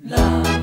Love.